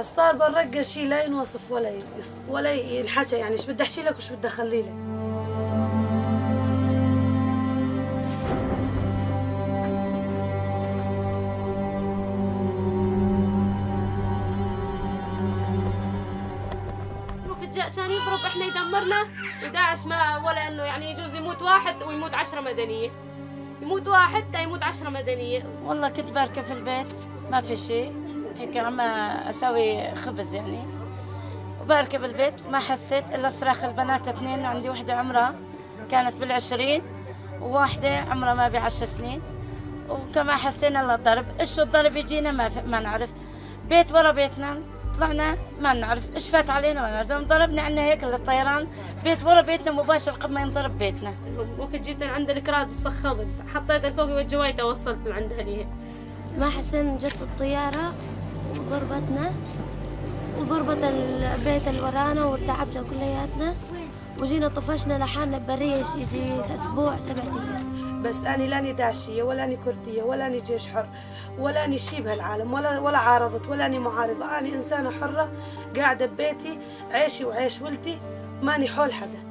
صار بالرقة شيء لا ينوصف ولا. ولا ينحكى. يعني إيش بدي أحكي لك وإيش بدي أخلي لك؟ وقت جاء كان يضرب. إحنا يدمرنا. وداعش ما ولا إنه يعني يجوز يموت واحد ويموت عشرة مدنية. يموت واحد تا يموت عشرة مدنية. والله كنت باركة في البيت ما في شيء. هيك عم أسوي خبز يعني. وباركة بالبيت ما حسيت إلا صراخ البنات اثنين وعندي وحدة عمرها كانت بالعشرين وواحدة عمرها ما بعشر سنين. وكما حسينا إلا الضرب إيش الضرب يجينا؟ ما, ما نعرف. بيت ورا بيتنا طلعنا ما نعرف. إيش فات علينا؟ ما نعرف. ضربنا عنا هيك للطيران. بيت ورا بيتنا مباشر قبل ما ينضرب بيتنا. وقت جيت عند الكراد صخبت حطيت فوقي والجوايته وصلت عندها ليها ما حسينا جت الطيارة. وضربتنا وضربت البيت اللي ورانا وارتعبنا كلياتنا وجينا طفشنا لحالنا برية يجي أسبوع سبعة أيام. بس أنا لاني داعشية ولا أني كردية ولا أني جيش حر ولا أني شي بهالعالم ولا ولا عارضت ولا أني معارضة. أنا إنسانة حرة قاعدة ببيتي عيشي وعيش ولدي ماني حول حدا.